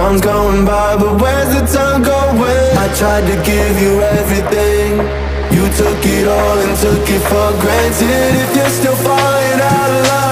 Time's going by, but where's the time going? I tried to give you everything You took it all and took it for granted If you're still falling out of love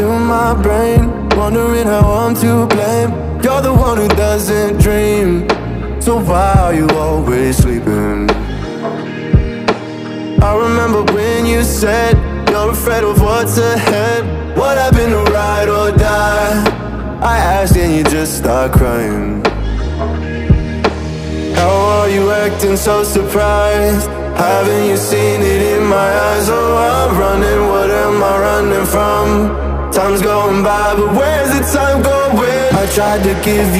to my brain, wondering how I'm to blame. You're the one who doesn't dream, so why are you always sleeping? I remember when you said you're afraid of what's ahead. What happened to ride or die? I asked and you just start crying. How are you acting so surprised? Haven't you seen it in my eyes? Oh, I'm running, what am I running from? Time's going by, but where's the time going? I tried to give you